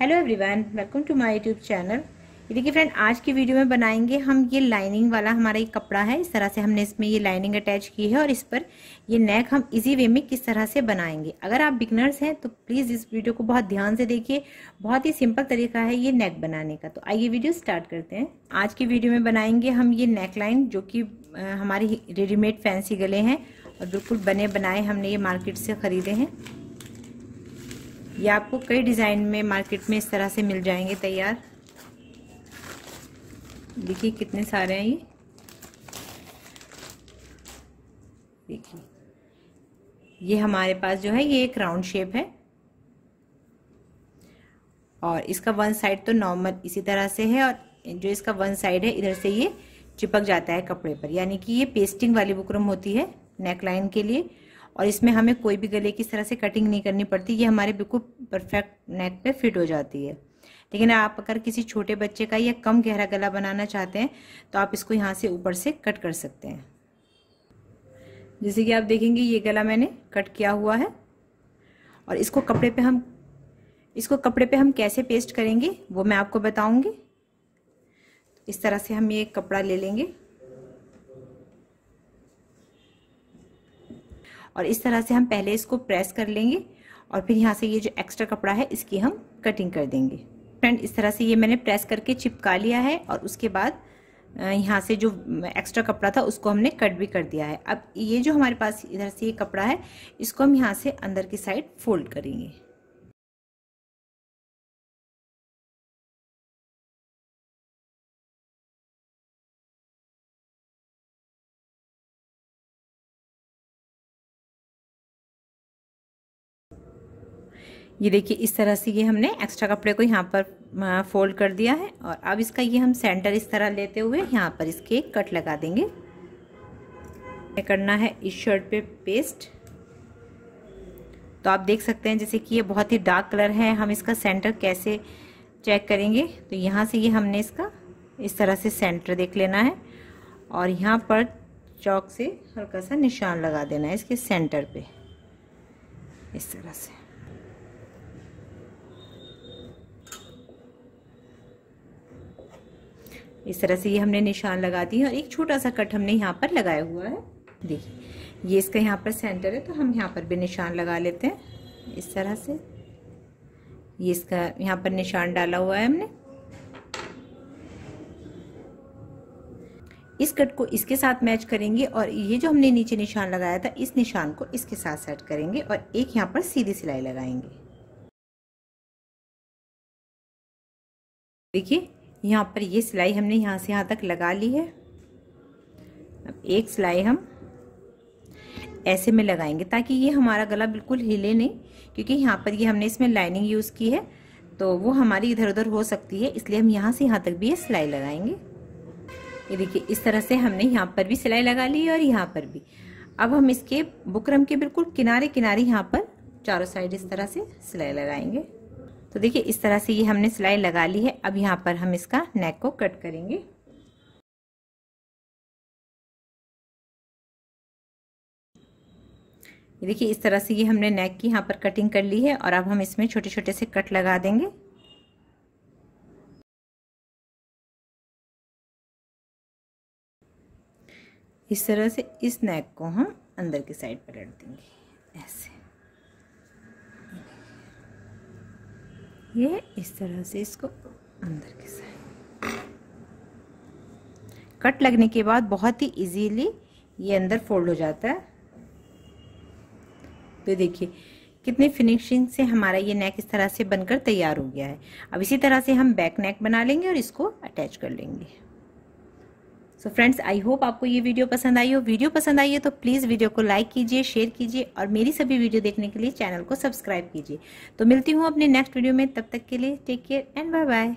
Hello everyone welcome to my YouTube channel ये देखिए friend आज की वीडियो में बनाएँगे हम ये लाइनिंग वाला हमारा एक कपड़ा है। इस तरह से हमने इसमें ये लाइनिंग अटैच की है और इस पर ये नेक हम इजी वे में किस तरह से बनाएँगे। अगर आप बिगनर्स हैं तो प्लीज़ इस वीडियो को बहुत ध्यान से देखिए। बहुत ही सिंपल तरीका है ये नेक बनाने का। तो आइए वीडियो स्टार्ट करते हैं। आज की वीडियो में बनाएँगे हम ये नेक लाइन जो कि हमारी रेडीमेड फैंसी गले हैं और बिल्कुल बने बनाए हमने ये मार्केट से ख़रीदे हैं। ये आपको कई डिज़ाइन में मार्केट में इस तरह से मिल जाएँगे तैयार। देखिए कितने सारे हैं ये। देखिए। ये हमारे पास जो है, ये एक राउंड शेप है। और इसका वन साइड तो नॉर्मल इसी तरह से है, और जो इसका वन साइड है, इधर से ये चिपक जाता है कपड़े पर। यानी कि ये पेस्टिंग वाली बुकरम होती है नेक लाइन के लिए। और इसमें हमें कोई भी गले की तरह से कटिंग नहीं करनी पड़ती, ये हमारे बिल्कुल परफेक्ट नेक पे फिट हो जाती है। लेकिन आप अगर किसी छोटे बच्चे का या कम गहरा गला बनाना चाहते हैं तो आप इसको यहाँ से ऊपर से कट कर सकते हैं। जैसे कि आप देखेंगे, ये गला मैंने कट किया हुआ है। और इसको कपड़े पे हम, इसको कपड़े पे हम कैसे पेस्ट करेंगे, वो मैं आपको बताऊँगी। इस तरह से हम ये कपड़ा ले लेंगे। और इस तरह से हम पहले इसको प्रेस कर लेंगे और फिर यहाँ से ये जो एक्स्ट्रा कपड़ा है, इसकी हम कटिंग कर देंगे। फ्रेंड इस तरह से ये मैंने प्रेस करके चिपका लिया है और उसके बाद यहाँ से जो एक्स्ट्रा कपड़ा था उसको हमने कट भी कर दिया है। अब ये जो हमारे पास इधर से ये कपड़ा है, इसको हम यहाँ से अंदर की साइड फोल्ड करेंगे। ये देखिए, इस तरह से ये हमने एक्स्ट्रा कपड़े को यहाँ पर फोल्ड कर दिया है और अब इसका ये हम सेंटर इस तरह लेते हुए यहाँ पर इसके कट लगा देंगे। करना है इस शर्ट पे पेस्ट तो आप देख सकते हैं जैसे कि ये बहुत ही डार्क कलर है। हम इसका सेंटर कैसे चेक करेंगे? तो यहाँ से ये हमने इसका इस तरह से सेंटर देख लेना है और यहाँ पर चौक से हल्का सा निशान लगा देना है इसके सेंटर पे। इस तरह से। इस तरह से ये हमने निशान लगा दी है और एक छोटा सा कट हमने यहाँ पर लगाया हुआ है। देखिए, ये इसका यहाँ पर सेंटर है तो हम यहाँ पर भी निशान लगा लेते हैं। इस तरह से ये इसका यहाँ पर निशान डाला हुआ है हमने। इस कट को इसके साथ मैच करेंगे और ये जो हमने नीचे निशान लगाया था, इस निशान को इसके साथ सेट करेंगे और एक यहाँ पर सीधी सिलाई लगाएँगे। देखिए यहाँ पर ये सिलाई हमने यहाँ से यहाँ तक लगा ली है। अब एक सिलाई हम ऐसे में लगाएँगे ताकि ये हमारा गला बिल्कुल हिले नहीं, क्योंकि यहाँ पर ये हमने इसमें लाइनिंग यूज़ की है तो वो हमारी इधर उधर हो सकती है, इसलिए हम यहाँ से यहाँ तक भी ये सिलाई लगाएँगे। ये देखिए, इस तरह से हमने यहाँ पर भी सिलाई लगा ली और यहाँ पर भी। अब हम इसके बुकरम के बिल्कुल किनारे किनारे यहाँ पर चारों साइड इस तरह से सिलाई लगाएँगे। तो देखिए, इस तरह से ये हमने सिलाई लगा ली है। अब यहाँ पर हम इसका नेक को कट करेंगे। देखिए, इस तरह से ये हमने नेक की यहाँ पर कटिंग कर ली है और अब हम इसमें छोटे छोटे से कट लगा देंगे। इस तरह से इस नेक को हम अंदर की साइड रख देंगे, ऐसे। ये इस तरह से इसको अंदर के साइड कट लगने के बाद बहुत ही इजीली ये अंदर फोल्ड हो जाता है। तो देखिए, कितनी फिनिशिंग से हमारा ये नेक इस तरह से बनकर तैयार हो गया है। अब इसी तरह से हम बैक नेक बना लेंगे और इसको अटैच कर लेंगे। सो फ्रेंड्स आई होप आपको ये वीडियो पसंद आई हो। वीडियो पसंद आई है तो प्लीज़ वीडियो को लाइक कीजिए शेयर कीजिए और मेरी सभी वीडियो देखने के लिए चैनल को सब्सक्राइब कीजिए। तो मिलती हूँ अपने नेक्स्ट वीडियो में। तब तक के लिए take care and bye bye